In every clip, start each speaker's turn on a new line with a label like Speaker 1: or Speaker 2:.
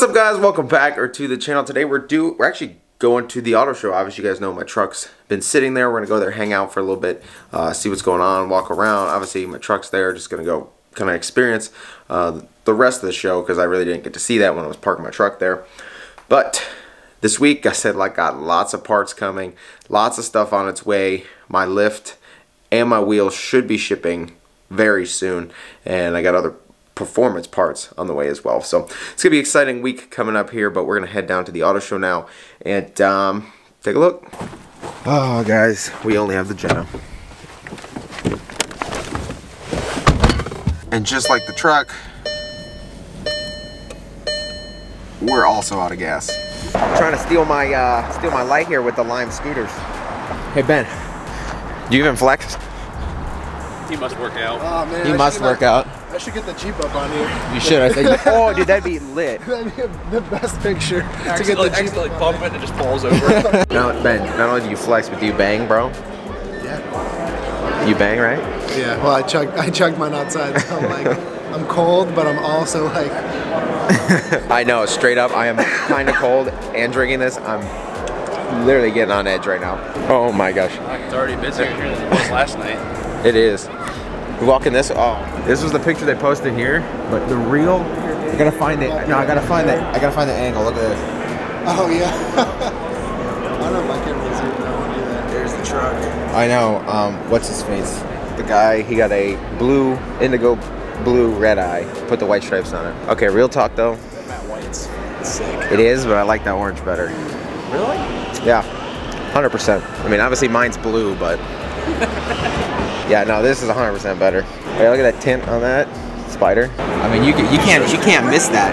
Speaker 1: What's up guys? Welcome back or to the channel. Today we're due we're actually going to the auto show. Obviously you guys know my truck's been sitting there. We're gonna go there, hang out for a little bit, uh, see what's going on, walk around. Obviously my truck's there, just gonna go kind of experience uh, the rest of the show because I really didn't get to see that when I was parking my truck there. But this week I said like got lots of parts coming, lots of stuff on its way. My lift and my wheels should be shipping very soon and I got other performance parts on the way as well. So it's gonna be an exciting week coming up here, but we're gonna head down to the auto show now and um, take a look. Oh guys, we only have the Jetta. And just like the truck, we're also out of gas. trying to steal my uh, steal my light here with the Lime scooters. Hey Ben, do you even flex?
Speaker 2: He must work out.
Speaker 3: Oh man,
Speaker 1: You
Speaker 3: I
Speaker 1: must work
Speaker 3: get
Speaker 1: out.
Speaker 3: My- I should get the Jeep up on here.
Speaker 1: You should. I said, oh dude, that'd be lit.
Speaker 3: That'd be the best picture to get the
Speaker 2: Accidentally,
Speaker 3: Jeep
Speaker 2: accidentally
Speaker 3: up on
Speaker 2: bump it and it just falls over.
Speaker 1: Now, Ben, not only do you flex, but do you bang, bro?
Speaker 3: Yeah.
Speaker 1: You bang, right?
Speaker 3: Yeah. Well, I chugged I chugged mine outside. So I'm like I'm cold, but I'm also like
Speaker 1: I know, straight up, I am kind of cold and drinking this. I'm literally getting on edge right now. Oh my gosh,
Speaker 2: it's already busier here than it was last night.
Speaker 1: it is. We walk in this. Oh, this was the picture they posted here, but the real. I gotta find it. No, I gotta find it. I gotta find the angle. Look at this.
Speaker 3: oh yeah. I don't know if I can really that one either.
Speaker 1: There's the truck. I know. Um, what's his face? The guy. He got a blue, indigo, blue red eye. Put the white stripes on it. Okay, real talk though.
Speaker 2: Matt White's sick.
Speaker 1: It is, but I like that orange better.
Speaker 2: Really?
Speaker 1: Yeah, 100%. I mean, obviously mine's blue, but yeah, no, this is 100% better. Hey, look at that tint on that spider. I mean, you can, you can't you can't miss that.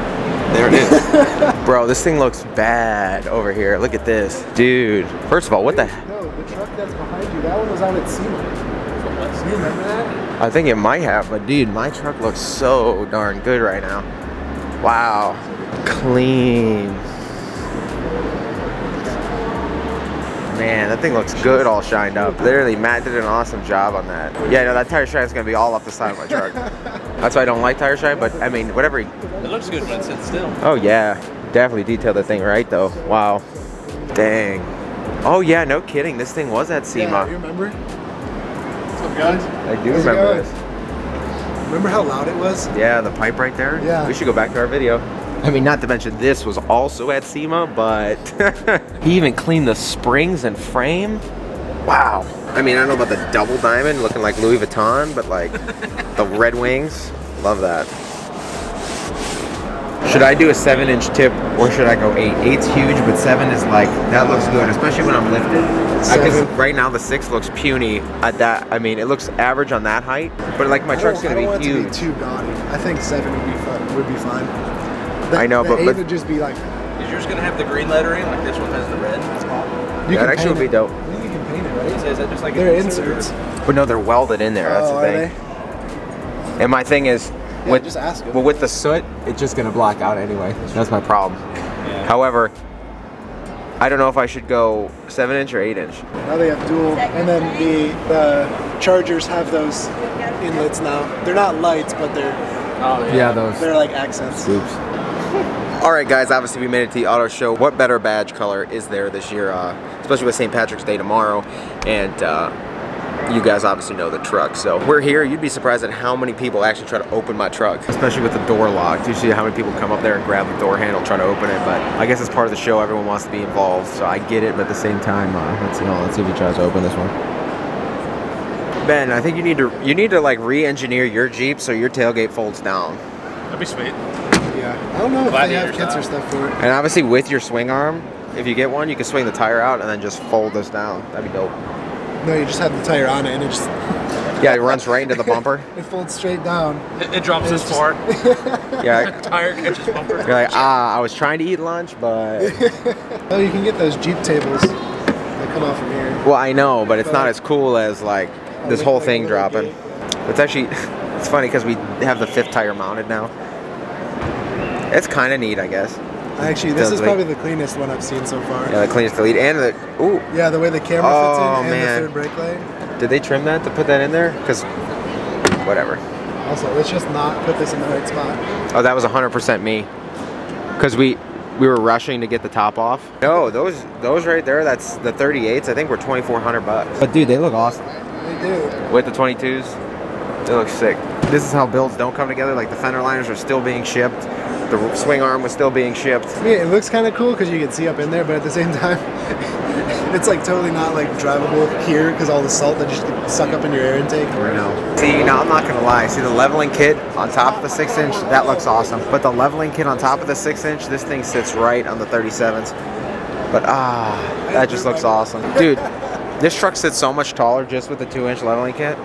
Speaker 1: There it is, bro. This thing looks bad over here. Look at this, dude. First of all, what the?
Speaker 3: No, the truck that's behind you, that one was on its SEMA. Do you remember that?
Speaker 1: I think it might have, but dude, my truck looks so darn good right now. Wow, clean. Man, that thing looks good all shined up. Literally, Matt did an awesome job on that. Yeah, no, that tire shine is gonna be all up the side of my truck. That's why I don't like tire shine, but I mean, whatever. he-
Speaker 2: It looks good when it sits still.
Speaker 1: Oh yeah, definitely detailed the thing right though. Wow, dang. Oh yeah, no kidding. This thing was at
Speaker 3: Yeah, you
Speaker 1: SEMA.
Speaker 3: remember?
Speaker 2: What's up, guys?
Speaker 1: I do
Speaker 3: How's
Speaker 1: remember
Speaker 3: going?
Speaker 1: this.
Speaker 3: Remember how loud it was?
Speaker 1: Yeah, the pipe right there.
Speaker 3: Yeah.
Speaker 1: We should go back to our video. I mean, not to mention this was also at SEMA, but he even cleaned the springs and frame. Wow. I mean, I don't know about the double diamond looking like Louis Vuitton, but like the Red Wings, love that. Should I do a seven inch tip or should I go eight? Eight's huge, but seven is like, that looks good, especially when I'm lifted. Because right now the six looks puny at that. I mean, it looks average on that height, but like my truck's
Speaker 3: don't-
Speaker 1: gonna
Speaker 3: I don't
Speaker 1: be huge.
Speaker 3: to be too gaudy. I think seven would be fun. Would be fine. The,
Speaker 1: I know,
Speaker 3: the
Speaker 1: but-
Speaker 3: eight
Speaker 1: but-
Speaker 3: would just be like
Speaker 2: Is yours gonna have the green lettering like this one has the red?
Speaker 3: you
Speaker 1: That actually would be dope.
Speaker 3: I think you can paint it, right?
Speaker 2: Is that just like
Speaker 3: They're inserts.
Speaker 1: But no, they're welded in there. That's
Speaker 3: oh,
Speaker 1: the
Speaker 3: are
Speaker 1: thing.
Speaker 3: they?
Speaker 1: And my thing is,
Speaker 3: Yeah,
Speaker 1: with
Speaker 3: just ask 'em.
Speaker 1: well, with the soot, it's just gonna black out anyway. That's my problem.
Speaker 2: Yeah.
Speaker 1: However, I don't know if I should go seven inch or eight inch.
Speaker 3: Now they have dual, and then the the chargers have those inlets now. They're not lights, but they're
Speaker 2: Oh, yeah. yeah.
Speaker 1: those
Speaker 3: they're like accents.
Speaker 1: Oops. All right, guys. Obviously, we made it to the auto show. What better badge color is there this year, uh, especially with St. Patrick's Day tomorrow? And uh, you guys obviously know the truck. So we're here. You'd be surprised at how many people actually try to open my truck, especially with the door locked. You see how many people come up there and grab the door handle, try to open it. But I guess it's part of the show. Everyone wants to be involved, so I get it. But at the same time, uh, let's see. hold let's see if he tries to open this one. Ben, I think you need to you need to like re-engineer your Jeep so your tailgate folds down.
Speaker 2: That'd be sweet.
Speaker 3: Yeah, I don't know if they have kits or stuff for it.
Speaker 1: And obviously with your swing arm, if you get one, you can swing the tire out and then just fold this down. That'd be dope.
Speaker 3: No, you just have the tire on it, and it just
Speaker 1: Yeah, it runs right into the bumper.
Speaker 3: it folds straight down.
Speaker 2: It, it drops this
Speaker 3: It's
Speaker 2: far.
Speaker 1: Yeah,
Speaker 2: Tire catches bumper.
Speaker 1: you're like, ah, I was trying to eat lunch, but
Speaker 3: Oh, you can get those Jeep tables that come off from here.
Speaker 1: well, I know, but it's not as cool as like this whole thing dropping. It's actually, it's funny because we have the fifth tire mounted now. It's kind of neat, I guess.
Speaker 3: Actually, this
Speaker 1: Does
Speaker 3: is probably the cleanest one I've seen so far.
Speaker 1: Yeah, the cleanest delete and the ooh.
Speaker 3: Yeah, the way the camera
Speaker 1: Oh,
Speaker 3: fits in
Speaker 1: man.
Speaker 3: and the third brake light.
Speaker 1: Did they trim that to put that in there? Because whatever.
Speaker 3: Also, let's just not put this in the right spot.
Speaker 1: Oh, that was 100% me. because we we were rushing to get the top off. No, those those right there, that's the 38s. I think were 2,400 bucks. But dude, they look awesome
Speaker 3: They do.
Speaker 1: with the 22s. They look sick. This is how builds don't come together. Like the fender liners are still being shipped. The swing arm was still being shipped.
Speaker 3: Mean, it looks kind of cool because you can see up in there, but at the same time, it's like totally not like drivable here because all the salt that just suck up in your air intake.
Speaker 1: I know. See, now I'm not gonna lie. See the leveling kit on top of the six inch, that looks awesome. But the leveling kit on top of the six inch, this thing sits right on the 37s. But ah, that just looks awesome, dude. This truck sits so much taller just with the two inch leveling kit.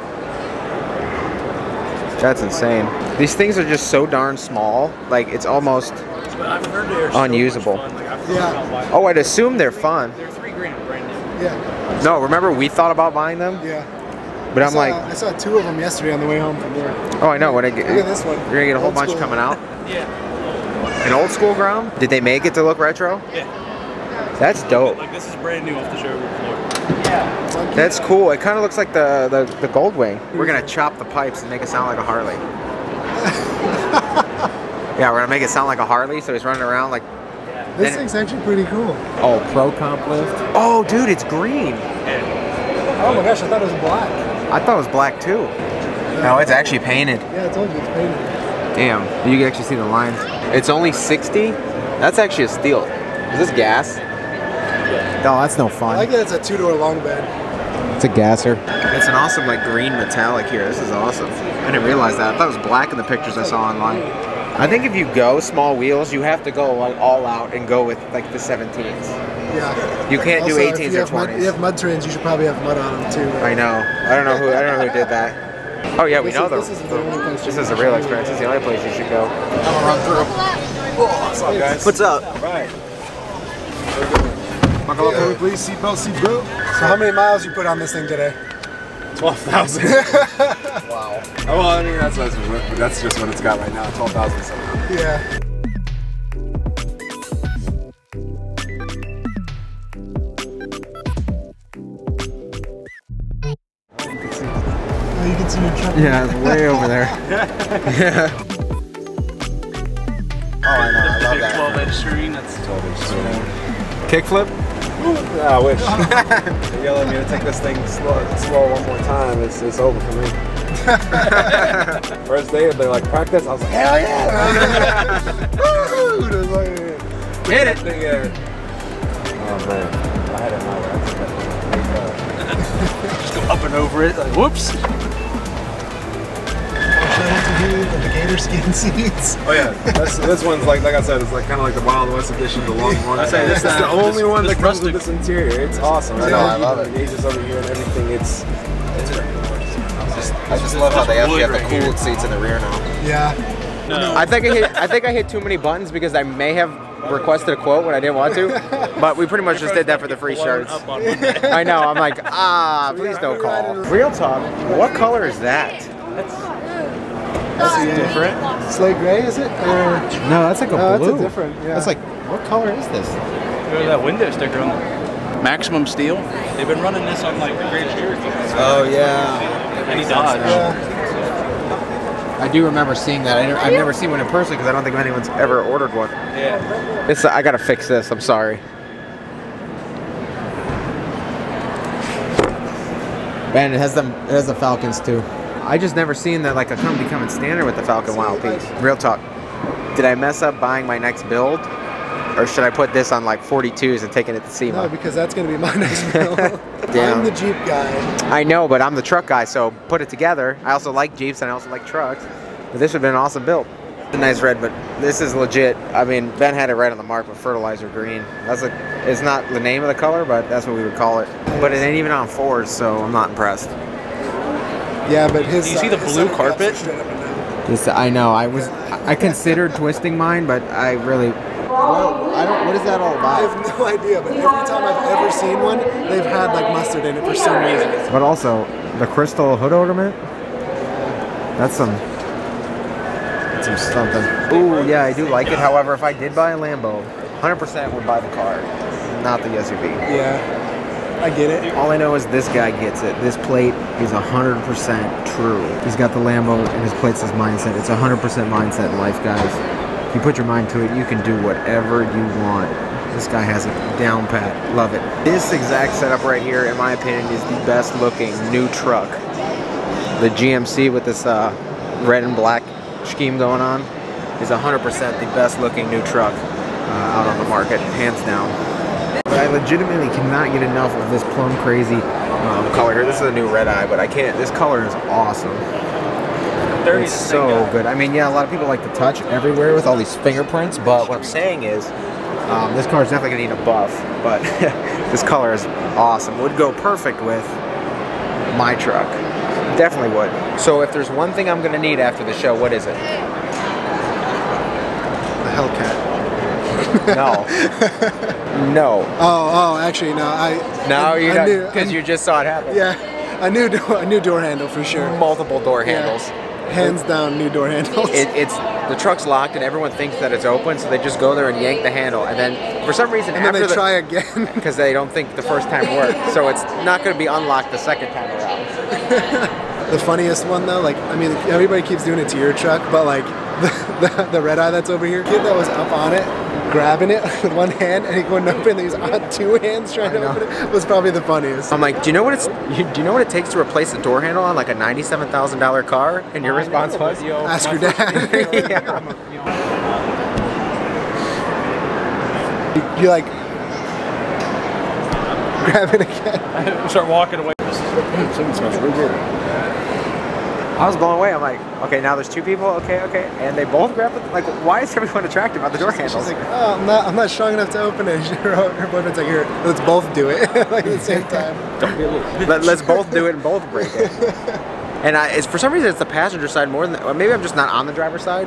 Speaker 1: That's insane. These things are just so darn small. Like it's almost.
Speaker 2: But I've heard they're so much
Speaker 1: Unusable.
Speaker 2: fun. Like, I forgot
Speaker 3: Yeah.
Speaker 1: Oh, I'd assume they're fun.
Speaker 2: They're three grand brand new.
Speaker 3: Yeah,
Speaker 1: No, remember we thought about buying them,
Speaker 3: yeah.
Speaker 1: but
Speaker 3: I
Speaker 1: I'm
Speaker 3: saw,
Speaker 1: like,
Speaker 3: I saw two of them yesterday on the way home from work.
Speaker 1: oh, I know. When I get,
Speaker 3: Look at this one.
Speaker 1: You're gonna get a whole
Speaker 3: Old
Speaker 1: bunch
Speaker 3: school.
Speaker 1: coming out.
Speaker 2: Yeah.
Speaker 1: An old school Grom? Did they make it to look retro?
Speaker 2: Yeah.
Speaker 1: That's dope.
Speaker 2: Like this is brand new off the showroom floor.
Speaker 1: That's cool. It kind of looks like the, the the Goldwing. We're gonna chop the pipes and make it sound like a Harley. yeah, we're gonna make it sound like a Harley. So he's running around like,
Speaker 3: This
Speaker 1: Then-
Speaker 3: thing's actually pretty cool.
Speaker 1: oh, pro comp lift. Oh, dude, it's green.
Speaker 3: Oh my gosh, I thought it was black.
Speaker 1: I thought it was black too. No, it's actually painted.
Speaker 3: Yeah, I told you it's painted.
Speaker 1: Damn, you can actually see the lines. It's only 60. That's actually a steal. Is this gas? No, that's no fun.
Speaker 3: I
Speaker 1: fun.
Speaker 3: like that it's a two-door long bed.
Speaker 1: It's a gasser. It's an awesome like green metallic here. This is awesome. I didn't realize that. I thought it was black in the pictures I saw online. I think if you go small wheels, you have to go like all out and go with like the 17s.
Speaker 3: Yeah.
Speaker 1: You can't do
Speaker 3: Also, if
Speaker 1: 18s
Speaker 3: you
Speaker 1: or
Speaker 3: have mud-
Speaker 1: 20s.
Speaker 3: you have mud terrains, you should probably have mud on them too.
Speaker 1: I know. I don't know who. I don't know who did that. Oh yeah, we
Speaker 3: This
Speaker 1: know
Speaker 3: is-
Speaker 1: the.
Speaker 3: this is the only place
Speaker 1: This is a
Speaker 3: should
Speaker 1: real experience. This is the only place you should go. I'm gonna run through.
Speaker 3: Oh, what's up, guys?
Speaker 1: What's up?
Speaker 4: Right. Buckle up for me, please. Seatbelt, seatbelt.
Speaker 3: So how many miles you put on this thing today?
Speaker 4: 12,000. wow. Oh, well, I mean, that's, that's, what- that's just what it's got right now. 12,000 something.
Speaker 3: Yeah. Oh, you can see your truck.
Speaker 1: Yeah, it's way over there. yeah.
Speaker 4: Oh, I know. I love
Speaker 2: big
Speaker 4: that.
Speaker 2: 12 inch screen. That's
Speaker 4: 12 inch screen.
Speaker 1: Kickflip?
Speaker 4: Yeah, I wish. They're yelling at me to take this thing slow, slow one more time. It's, it's over for me. First day, they're like, practice. I was like, hell yeah! Woo! It was like,
Speaker 1: Hit it.
Speaker 4: thing there. Oh, man. I had it my way. I took that.
Speaker 2: just go up and over it. Like, whoops.
Speaker 3: Shout out the gator skin seats.
Speaker 4: Oh yeah, That's, this one's like, like I said, it's like kind of like the Wild West edition, the long one.
Speaker 2: I say
Speaker 4: this
Speaker 2: this
Speaker 4: is the only
Speaker 2: this-
Speaker 4: one
Speaker 2: this
Speaker 4: that comes with this interior. It's awesome.
Speaker 3: I know, I
Speaker 1: love it.
Speaker 4: The gauges over here and everything. It's
Speaker 1: I just love how they actually have the cooled seats in the rear now.
Speaker 3: Yeah.
Speaker 2: No.
Speaker 1: I think I hit. I think I hit too many buttons because I may have requested a quote when I didn't want to. But we pretty much just did that for the free shirts.
Speaker 2: up on Monday.
Speaker 1: I know. I'm like, ah, please don't call. Real talk. What color is that?
Speaker 3: That's different. Slate gray, is it? Or
Speaker 1: No, that's like a
Speaker 3: No, that's a different, yeah.
Speaker 1: That's like, what color is this?
Speaker 2: Look at that window sticker on there. Maximum Steel. They've been running this on like the Grand Cherokee.
Speaker 1: Oh yeah.
Speaker 2: Any Dodge.
Speaker 3: yeah.
Speaker 1: I do remember seeing that. I never, I've never seen one in person because I don't think anyone's ever ordered one.
Speaker 2: Yeah.
Speaker 1: It's. I gotta fix this. I'm sorry. Man, it has them. It has the Falkens too. I just never seen that like a company becoming standard with the Falken Wildpeak. Real talk. Did I mess up buying my next build, or should I put this on like 42s and taking it to SEMA?
Speaker 3: No, because that's gonna be my next.
Speaker 1: Damn.
Speaker 3: I'm the Jeep guy.
Speaker 1: I know, but I'm the truck guy, so put it together. I also like Jeeps and I also like trucks. But this would have been an awesome build. It's a nice red, but this is legit. I mean, Ben had it right on the mark with fertilizer green. That's a. It's not the name of the color, but that's what we would call it. But it ain't even on fours, so I'm not impressed.
Speaker 3: Yeah, but his.
Speaker 2: Do you see uh,
Speaker 3: the
Speaker 2: blue
Speaker 3: center caps are
Speaker 2: carpet?
Speaker 3: straight up and down.
Speaker 1: This, I know. I was. I considered twisting mine, but I really. What, I don't. What is that all about?
Speaker 3: I have no idea, but every time I've ever seen one, they've had like mustard in it for some reason.
Speaker 1: But also, the crystal hood ornament. That's some. That's some something. Ooh, yeah, I do like it. However, if I did buy a Lambo, 100% would buy the car, not the SUV.
Speaker 3: Yeah, I get it.
Speaker 1: All I know is this guy gets it. This plate is 100% true. He's got the Lambo and his plate says mindset. It's 100% mindset in life, guys. If you put your mind to it, you can do whatever you want. This guy has it down pat. Love it. This exact setup right here, in my opinion, is the best looking new truck. The GMC with this uh, red and black scheme going on is 100% the best looking new truck uh, out on the market, hands down. But I legitimately cannot get enough of this plum crazy um, color here. This is a new red eye, but I can't. This color is awesome. It's so good. I mean, yeah, a lot of people like to touch everywhere with all these fingerprints, but what I'm saying is, um, this car is definitely gonna need a buff. But this color is awesome. Would go perfect with my truck. Definitely would. So if there's one thing I'm gonna need after the show, what is it?
Speaker 3: The Hellcat.
Speaker 1: No. no.
Speaker 3: Oh, oh, actually, no. I.
Speaker 1: No,
Speaker 3: I,
Speaker 1: you because you just saw it happen.
Speaker 3: Yeah, a new door- I knew door handle for sure.
Speaker 1: Multiple door
Speaker 3: Yeah.
Speaker 1: handles.
Speaker 3: Hands down, new door handles.
Speaker 1: It, it's the truck's locked and everyone thinks that it's open, so they just go there and yank the handle, and then for some reason
Speaker 3: and then
Speaker 1: after
Speaker 3: they
Speaker 1: the,
Speaker 3: try again.
Speaker 1: because they don't think the first time worked, so it's not going to be unlocked the second time around.
Speaker 3: the funniest one though, like I mean, everybody keeps doing it to your truck, but like the, the, the red eye that's over here, kid that was up on it, grabbing it with one hand, and he wouldn't open. He's on two hands trying to open it. Was probably the funniest.
Speaker 1: I'm like, do you know what it's? You, do you know what it takes to replace a door handle on like a ninety-seven thousand dollar car? And your oh, response was,
Speaker 3: Ask your dad.
Speaker 1: yeah.
Speaker 3: you like grab it again.
Speaker 2: Start walking away.
Speaker 1: I was blown away. I'm like, okay, now there's two people. Okay, okay, and they both grab it. Like, why is everyone attracted by the door handles?
Speaker 3: She's like, oh, I'm not, I'm not strong enough to open it. Her, her boyfriend's like, here, let's both do it like at the same time. Don't be a little.
Speaker 1: Let, us both do it and both break it. And I, it's for some reason it's the passenger side more than. Or maybe I'm just not on the driver's side.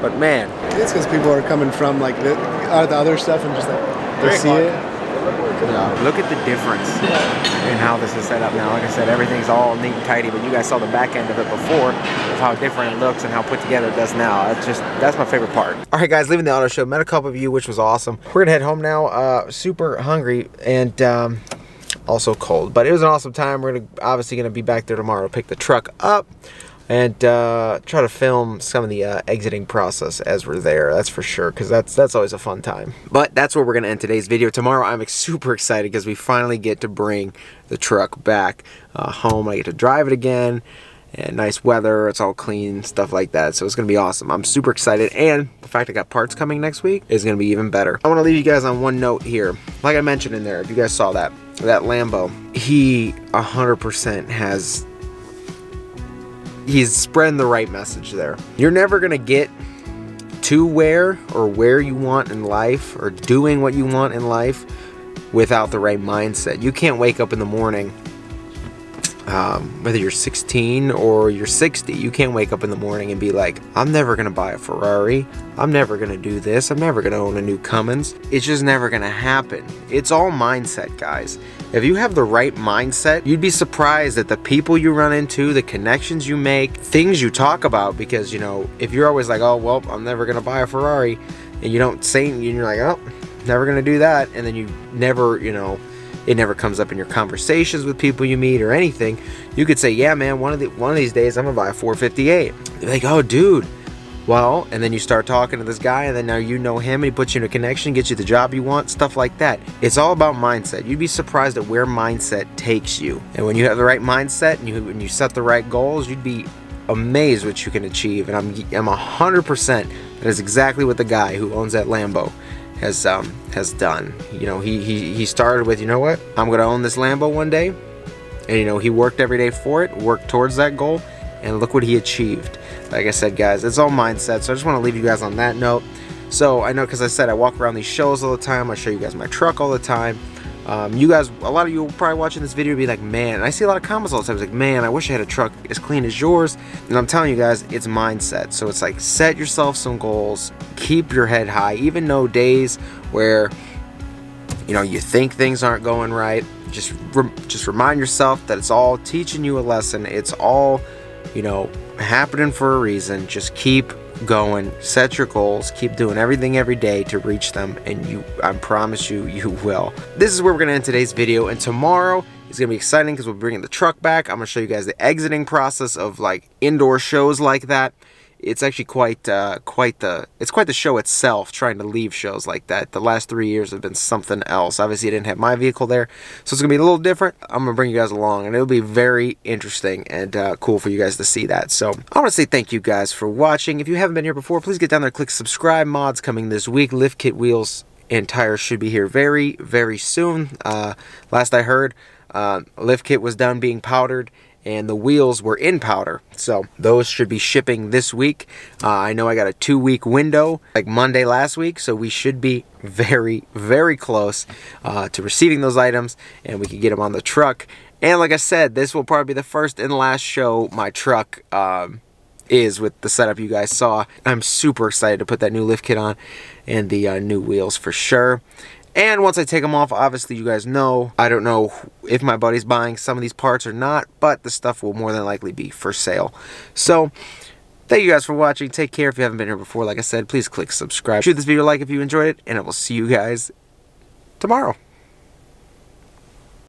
Speaker 1: But man,
Speaker 3: It's because people are coming from like the, uh, the other stuff and just like they see it.
Speaker 1: Look at the difference in how this is set up now. Like I said, everything's all neat and tidy. But you guys saw the back end of it before, of how different it looks and how put together it does now. It's just that's my favorite part. All right, guys, leaving the auto show, met a couple of you, which was awesome. We're gonna head home now. Uh, super hungry and. Um, also cold. But it was an awesome time. We're gonna obviously gonna be back there tomorrow to pick the truck up and uh, try to film some of the uh, exiting process as we're there. That's for sure, because that's that's always a fun time. But that's where we're gonna end today's video. Tomorrow, I'm super excited because we finally get to bring the truck back uh, home. I get to drive it again. And nice weather, it's all clean, stuff like that. So it's gonna be awesome. I'm super excited, and the fact I got parts coming next week is gonna be even better. I wanna leave you guys on one note here. Like I mentioned in there, if you guys saw that, that Lambo, he 100% has he's spreading the right message there. You're never gonna get to where or where you want in life or doing what you want in life without the right mindset. You can't wake up in the morning, um, whether you're 16 or you're 60, you can't wake up in the morning and be like, I'm never gonna buy a Ferrari. I'm never gonna do this. I'm never gonna own a new Cummins. It's just never gonna happen. It's all mindset, guys. If you have the right mindset, you'd be surprised at the people you run into, the connections you make, things you talk about. Because, you know, if you're always like, oh, well, I'm never going to buy a Ferrari, and you don't say, and you're like, oh, never going to do that, and then you never, you know, it never comes up in your conversations with people you meet or anything, you could say, yeah, man, one of the one of these days I'm gonna buy a 458. They're like, oh, dude. Well, and then you start talking to this guy, and then now you know him, and he puts you in a connection, gets you the job you want, stuff like that. It's all about mindset. You'd be surprised at where mindset takes you. And when you have the right mindset and you when you set the right goals, you'd be amazed what you can achieve. And I'm I'm hundred percent that is exactly what the guy who owns that Lambo has um, has done. You know, he, he he started with, you know what, I'm gonna own this Lambo one day, and you know he worked every day for it, worked towards that goal, and look what he achieved. Like I said, guys, it's all mindset. So I just want to leave you guys on that note. So I know, because I said I walk around these shows all the time. I show you guys my truck all the time. Um, you guys, a lot of you probably watching this video be like, man, I see a lot of comments all the time. It's like, man, I wish I had a truck as clean as yours. And I'm telling you guys, it's mindset. So it's like, set yourself some goals, keep your head high, even though days where you know you think things aren't going right just re- just remind yourself that it's all teaching you a lesson it's all you know happening for a reason just keep going. Set your goals. Keep doing everything every day to reach them and you i promise you you will. This is where we're to end today's video and tomorrow is going to be exciting because we're bringing the truck back. I'm to show you guys the exiting process of like indoor shows like that it's actually quite uh, quite the it's quite the show itself trying to leave shows like that. The last three years have been something else. Obviously i didn't have my vehicle there so it's gonna be a little different. I'm gonna bring you guys along and it'll be very interesting and uh, cool for you guys to see that. So i want to say thank you guys for watching. If you haven't been here before please get down there click subscribe. Mods coming this week. Lift kit wheels and tires should be here very very soon. Uh, last i heard uh, lift kit was done being powdered and the wheels were in powder. So those should be shipping this week. Uh, I know I got a two week window, like Monday last week, so we should be very, very close uh, to receiving those items and we can get them on the truck. And like I said, this will probably be the first and last show my truck um, is with the setup you guys saw. I'm super excited to put that new lift kit on and the uh, new wheels for sure. And once I take them off, obviously you guys know, I don't know if my buddy's buying some of these parts or not, but the stuff will more than likely be for sale. So, thank you guys for watching. Take care if you haven't been here before. Like I said, please click subscribe. Shoot this video a like if you enjoyed it, and I will see you guys tomorrow.